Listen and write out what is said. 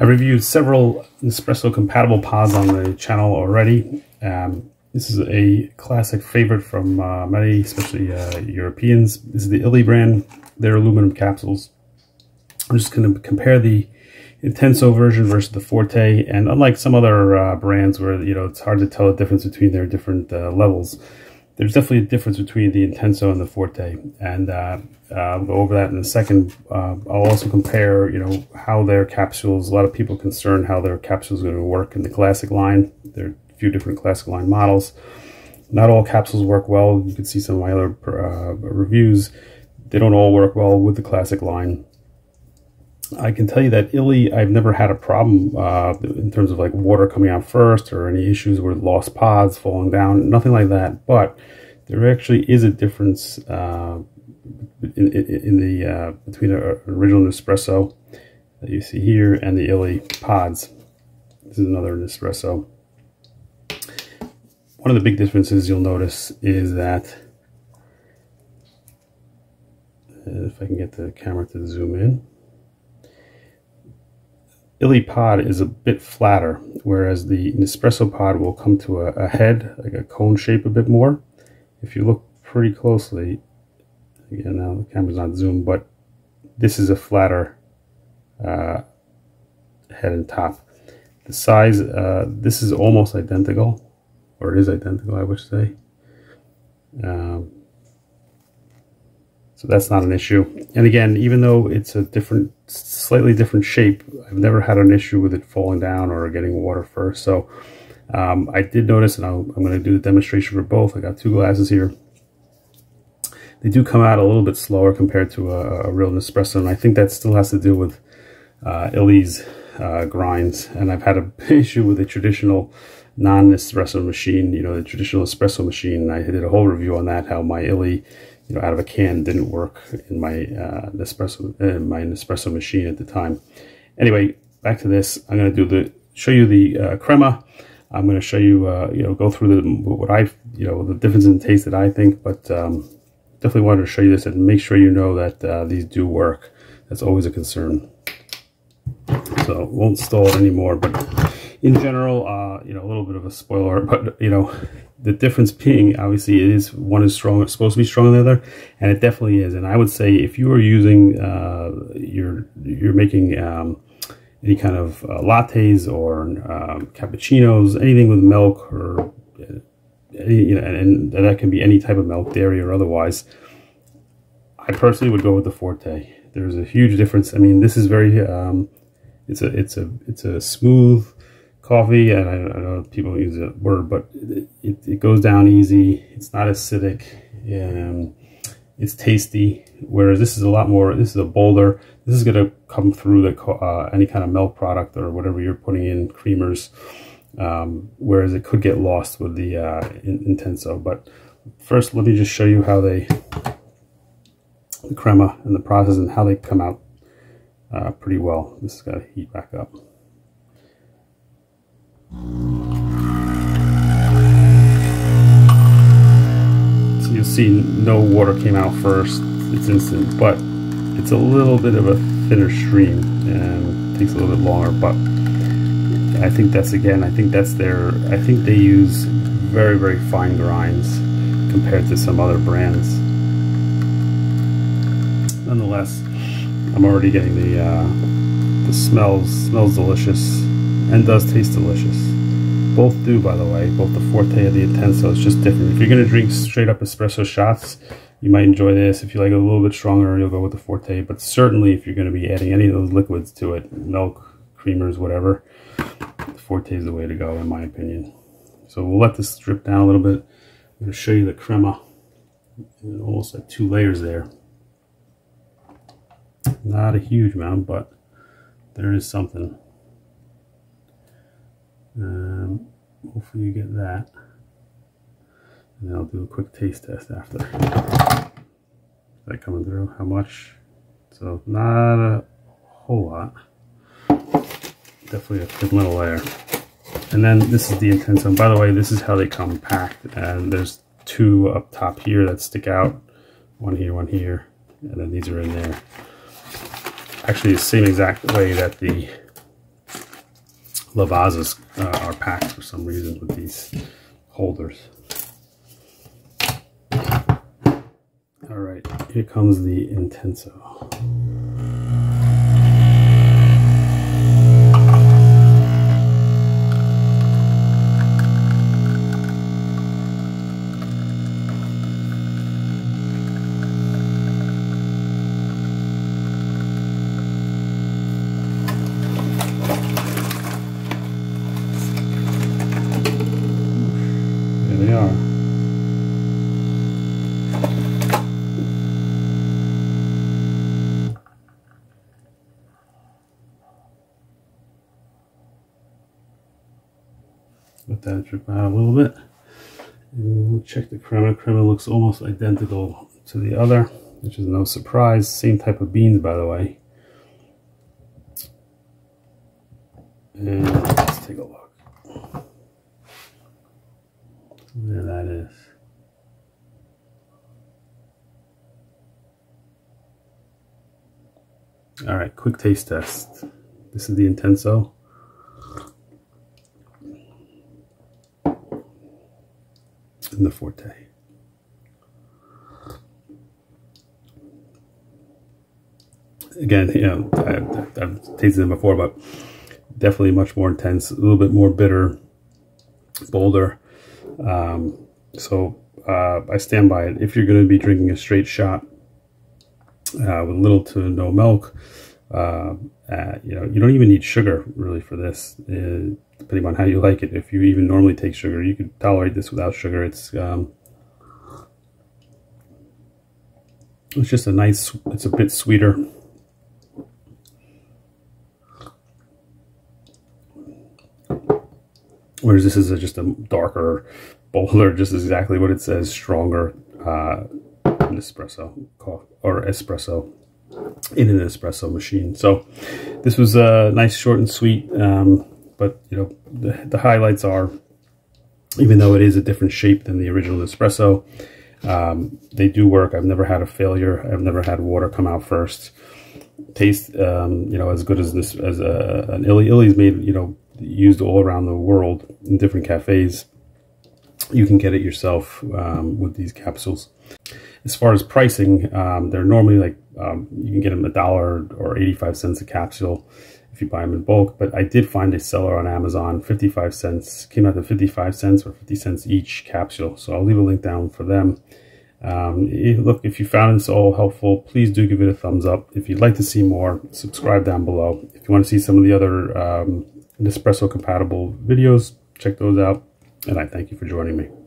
I reviewed several Nespresso compatible pods on the channel already. Um, this is a classic favorite from uh, many, especially uh, Europeans. This is the Illy brand. They're aluminum capsules. I'm just going to compare the Intenso version versus the Forte. And unlike some other uh, brands where, you know, it's hard to tell the difference between their different uh, levels, there's definitely a difference between the Intenso and the Forte. And uh, uh, I'll go over that in a second. Uh, I'll also compare, you know, how their capsules, a lot of people concerned how their capsules are going to work in the Classic line. There are a few different Classic line models. Not all capsules work well. You can see some of my other uh, reviews. They don't all work well with the Classic line. I can tell you that Illy, I've never had a problem uh, in terms of like water coming out first or any issues with lost pods falling down, nothing like that. But there actually is a difference uh, in, in, the uh, between an original Nespresso that you see here and the Illy pods. This is another Nespresso. One of the big differences you'll notice is that if I can get the camera to zoom in Illy pod is a bit flatter, whereas the Nespresso pod will come to a, a, head, like a cone shape a bit more. If you look pretty closely, again, now the camera's not zoomed, but this is a flatter uh, head and top. The size, uh, this is almost identical, or it is identical, I would say. Um, so that's not an issue. And again, even though it's a different, slightly different shape, I've never had an issue with it falling down or getting water first. So um, I did notice, and i am going to do the demonstration for both. I got two glasses here. They do come out a little bit slower compared to a, a real Nespresso, and I think that still has to do with uh, Illy's uh, grinds. And I've had an issue with a traditional non-espresso machine, you know, the traditional espresso machine. I did a whole review on that, how my Illy you know, out of a can didn't work in my uh, Nespresso uh, my Nespresso machine at the time. Anyway, back to this. I'm going to do the show you the uh, crema. I'm going to show you, uh, you know, go through the what I, you know, the difference in taste that I think. But um, definitely wanted to show you this and make sure you know that uh, these do work. That's always a concern. So won't stall it anymore. But in general, uh, you know, a little bit of a spoiler, but you know, the difference being obviously it is one is strong it's supposed to be stronger than the other and it definitely is. And i would say if you are using uh, you're you're making um, any kind of uh, lattes or um, cappuccinos anything with milk or uh, any, you know and that can be any type of milk dairy or otherwise i personally would go with the forte. There's a huge difference. I mean this is very um, it's a it's a it's a smooth coffee, and I, I know people use that word, but it, it, it, goes down easy. It's not acidic. and it's tasty. Whereas this is a lot more, this is a bolder. This is going to come through the uh, any kind of milk product or whatever you're putting in, creamers. Um, whereas it could get lost with the uh, Intenso. But first, let me just show you how they, the crema and the process and how they come out uh, pretty well. This has got to heat back up. No water came out first. It's instant, but it's a little bit of a thinner stream and takes a little bit longer, but I think that's again, I think that's their, I think they use very, very fine grinds compared to some other brands. Nonetheless, I'm already getting the, uh, the smells, smells delicious and does taste delicious. Both do, by the way, both the Forte and the Intenso. It's just different. If you're going to drink straight up espresso shots, you might enjoy this. If you like it a little bit stronger, you'll go with the Forte. But certainly, if you're going to be adding any of those liquids to it, milk, creamers, whatever, the Forte is the way to go, in my opinion. So we'll let this drip down a little bit. I'm going to show you the crema. almost like two layers there. Not a huge amount, but there is something. Um, hopefully you get that. And then I'll do a quick taste test after. Is that coming through? How much? So not a whole lot. Definitely a thin little layer. And then this is the Intenso. By the way, this is how they come packed. And there's two up top here that stick out. One here, one here. And then these are in there. Actually, the same exact way that the Lavazzas uh, are packed for some reason with these holders. All right, here comes the Intenso. They are. Let that drip out a little bit. And we'll check the crema. Crema looks almost identical to the other, which is no surprise. Same type of beans, by the way. And let's take a look. There that is. All right, quick taste test. This is the Intenso. And the Forte. Again, you know, I, I've tasted them before, but definitely much more intense, a little bit more bitter, bolder. Um, so uh, I stand by it. If you're going to be drinking a straight shot uh, with little to no milk, uh, uh, you know, you don't even need sugar really for this, uh, depending on how you like it. If you even normally take sugar, you could tolerate this without sugar. It's um, it's just a nice. It's a bit sweeter. Whereas this is a, just a darker, bolder, just exactly what it says, stronger uh, espresso or espresso in an espresso machine. So this was a uh, nice, short and sweet. Um, but you know, the, the, highlights are, even though it is a different shape than the original espresso, um, they do work. I've never had a failure. I've never had water come out first. Taste, um, you know, as good as this as a, an Illy. Illy's made, you know, used all around the world in different cafes. You can get it yourself um, with these capsules. As far as pricing, um, they're normally like, um, you can get them a dollar or 85 cents a capsule if you buy them in bulk. But I did find a seller on Amazon, 55 cents, came out to 55 cents or 50 cents each capsule. So I'll leave a link down for them. Um, look, if you found this all helpful, please do give it a thumbs up. If you'd like to see more, subscribe down below. If you want to see some of the other um, Nespresso compatible videos. Check those out. And I thank you for joining me.